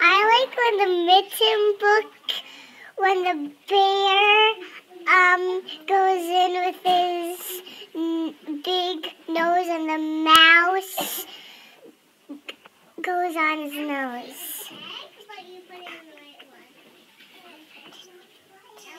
I like when the Mitten book, when the bear um, goes in with his big nose and the mouse goes on his nose.